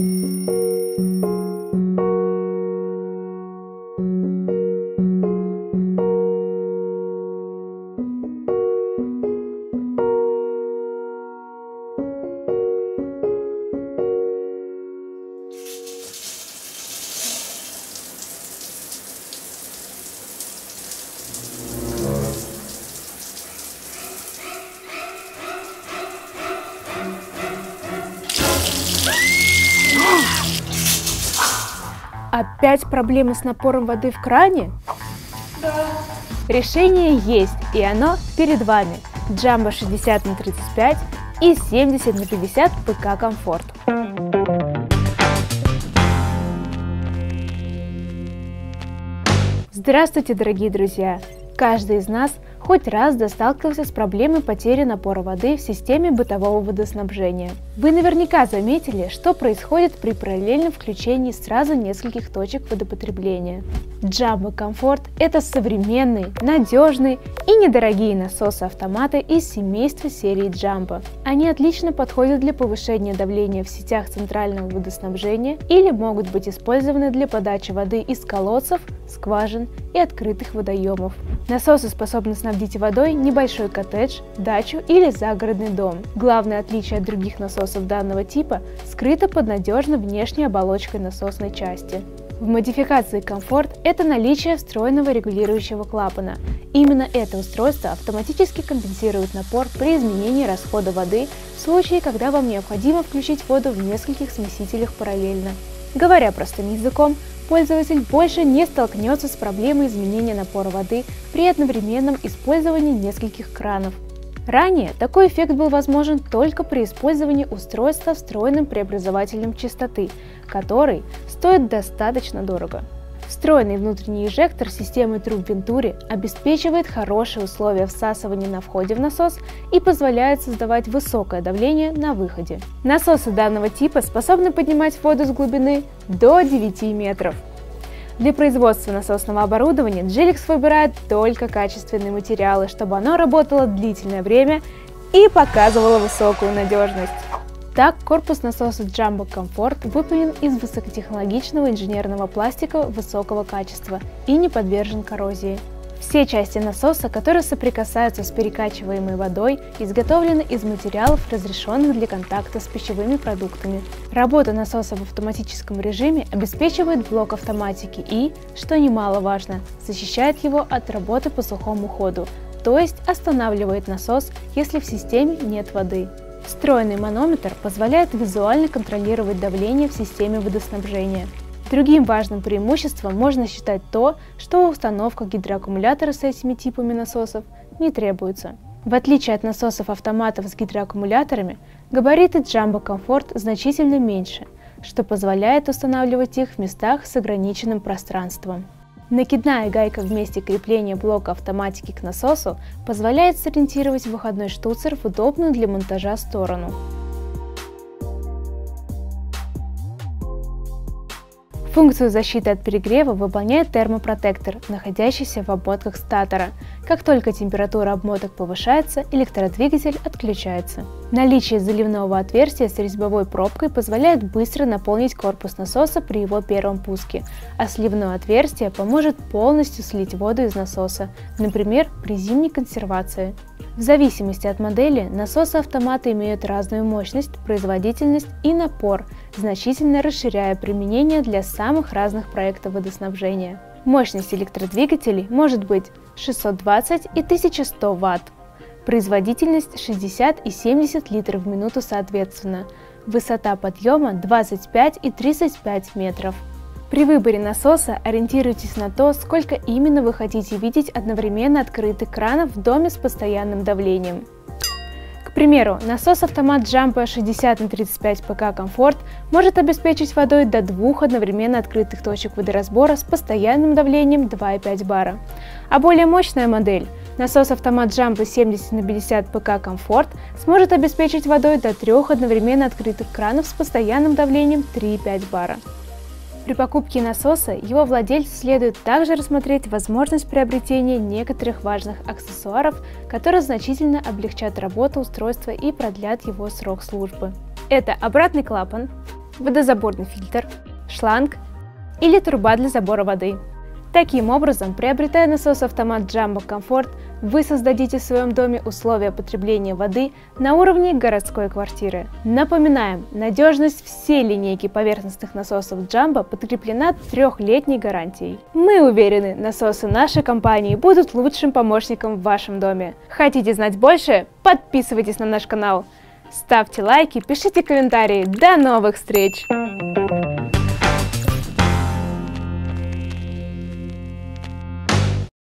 Música Опять проблемы с напором воды в кране? Да. Решение есть, и оно перед вами. Джамбо 60 на 35 и 70 на 50 ПК Комфорт. Здравствуйте, дорогие друзья! Каждый из нас – хоть раз сталкивался с проблемой потери напора воды в системе бытового водоснабжения. Вы наверняка заметили, что происходит при параллельном включении сразу нескольких точек водопотребления. Jumbo Comfort – это современные, надежные и недорогие насосы-автоматы из семейства серии Jumbo. Они отлично подходят для повышения давления в сетях центрального водоснабжения или могут быть использованы для подачи воды из колодцев, скважин и открытых водоемов. Насосы способны снабдить водой небольшой коттедж, дачу или загородный дом. Главное отличие от других насосов данного типа скрыто под надежной внешней оболочкой насосной части. В модификации комфорт это наличие встроенного регулирующего клапана. Именно это устройство автоматически компенсирует напор при изменении расхода воды в случае, когда вам необходимо включить воду в нескольких смесителях параллельно. Говоря простым языком, пользователь больше не столкнется с проблемой изменения напора воды при одновременном использовании нескольких кранов. Ранее такой эффект был возможен только при использовании устройства встроенным преобразователем частоты, который стоит достаточно дорого. Встроенный внутренний инжектор системы труб Venturi обеспечивает хорошие условия всасывания на входе в насос и позволяет создавать высокое давление на выходе. Насосы данного типа способны поднимать воду с глубины до 9 метров. Для производства насосного оборудования Gelix выбирает только качественные материалы, чтобы оно работало длительное время и показывало высокую надежность. Так, корпус насоса Jumbo Comfort выполнен из высокотехнологичного инженерного пластика высокого качества и не подвержен коррозии. Все части насоса, которые соприкасаются с перекачиваемой водой, изготовлены из материалов, разрешенных для контакта с пищевыми продуктами. Работа насоса в автоматическом режиме обеспечивает блок автоматики и, что немаловажно, защищает его от работы по сухому ходу, то есть останавливает насос, если в системе нет воды. Встроенный манометр позволяет визуально контролировать давление в системе водоснабжения. Другим важным преимуществом можно считать то, что установка гидроаккумулятора с этими типами насосов не требуется. В отличие от насосов-автоматов с гидроаккумуляторами, габариты Jumbo Comfort значительно меньше, что позволяет устанавливать их в местах с ограниченным пространством. Накидная гайка в месте крепления блока автоматики к насосу позволяет сориентировать выходной штуцер в удобную для монтажа сторону. Функцию защиты от перегрева выполняет термопротектор, находящийся в обмотках статора. Как только температура обмоток повышается, электродвигатель отключается. Наличие заливного отверстия с резьбовой пробкой позволяет быстро наполнить корпус насоса при его первом пуске, а сливное отверстие поможет полностью слить воду из насоса, например, при зимней консервации. В зависимости от модели насосы-автоматы имеют разную мощность, производительность и напор, значительно расширяя применение для самых разных проектов водоснабжения. Мощность электродвигателей может быть 620 и 1100 Вт, производительность 60 и 70 литров в минуту соответственно, высота подъема 25 и 35 метров. При выборе насоса ориентируйтесь на то, сколько именно вы хотите видеть одновременно открытых кранов в доме с постоянным давлением. К примеру, насос-автомат Jumbo 60 на 35 ПК Комфорт может обеспечить водой до двух одновременно открытых точек водоразбора с постоянным давлением 2,5 бара. А более мощная модель Насос-автомат Jumbo 70 на 50 ПК Комфорт сможет обеспечить водой до трех одновременно открытых кранов с постоянным давлением 3,5 бара. При покупке насоса его владельцу следует также рассмотреть возможность приобретения некоторых важных аксессуаров, которые значительно облегчат работу устройства и продлят его срок службы. Это обратный клапан, водозаборный фильтр, шланг или труба для забора воды. Таким образом, приобретая насос-автомат Jumbo Comfort, вы создадите в своем доме условия потребления воды на уровне городской квартиры. Напоминаем, надежность всей линейки поверхностных насосов Jumbo подкреплена трехлетней гарантией. Мы уверены, насосы нашей компании будут лучшим помощником в вашем доме. Хотите знать больше? Подписывайтесь на наш канал. Ставьте лайки, пишите комментарии. До новых встреч!